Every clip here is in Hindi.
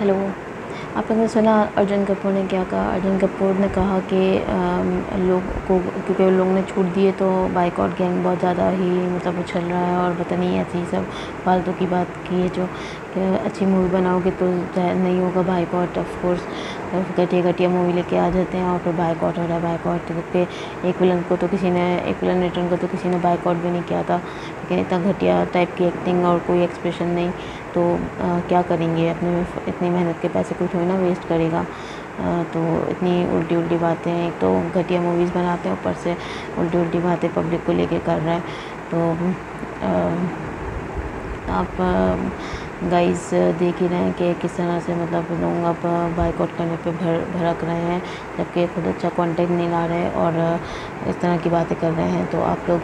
हेलो। आप लोगों ने सुना अर्जुन कपूर ने क्या कहा? अर्जुन कपूर ने कहा कि लोग को, क्योंकि लोगों ने छूट दिए तो बाइक बाइकआउट गैंग बहुत ज़्यादा ही मतलब उछल रहा है और पता नहीं ऐसी सब फालतू की बात की है जो, कि अच्छी मूवी बनाओगे तो नहीं होगा बाइकआउट ऑफ़ कोर्स घटिया घटिया मूवी लेके आ जाते हैं और फिर बाइक बाइकआउट हो रहा है बाइकआउट पे एक विलन को तो किसी ने, एक विलन रिटर्न को तो किसी ने बाइकआउट भी नहीं किया था, लेकिन इतना घटिया टाइप की एक्टिंग और कोई एक्सप्रेशन नहीं। तो आ, क्या करेंगे? अपने इतनी मेहनत के पैसे कोई थोड़ी ना वेस्ट करेगा। आ, तो इतनी उल्टी उल्टी बातें एक तो घटिया मूवीज़ बनाते हैं ऊपर से उल्टी उल्टी बातें पब्लिक को लेके कर रहे हैं। तो आ, आप गाइस देख ही रहे हैं कि किस तरह से मतलब लोग अब बाइकआउट करने पे भर भड़क रहे हैं जबकि खुद अच्छा कंटेंट नहीं ला रहे और इस तरह की बातें कर रहे हैं। तो आप लोग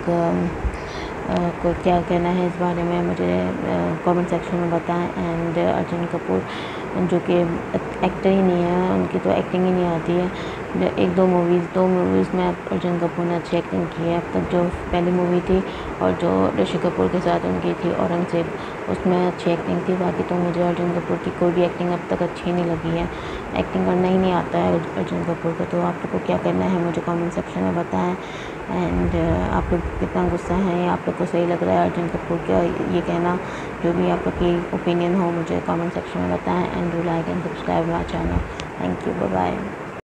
को क्या कहना है इस बारे में मुझे कमेंट सेक्शन में बताएँ। एंड अर्जुन कपूर, जो कि एक्टर ही नहीं है, उनकी तो एक्टिंग ही नहीं आती है। एक दो मूवीज़ दो मूवीज़ में अर्जुन कपूर ने अच्छी एक्टिंग की है। अब तक जो पहली मूवी थी और जो ऋषि कपूर के साथ उनकी थी औरंगज़ेब, उसमें अच्छी एक्टिंग थी। बाकी तो मुझे अर्जुन कपूर की कोई भी एक्टिंग अब तक अच्छी नहीं लगी है। एक्टिंग करना ही नहीं आता है अर्जुन कपूर को। तो आप लोग को क्या करना है मुझे कमेंट सेक्शन में बताएँ। एंड आप लोग कितना गुस्सा है? या आप लोग को सही लग रहा है अर्जुन कपूर का ये कहना? जो भी आप लोग की ओपिनियन हो मुझे कमेंट सेक्शन में बताएँ। And do like and subscribe my channel thank you bye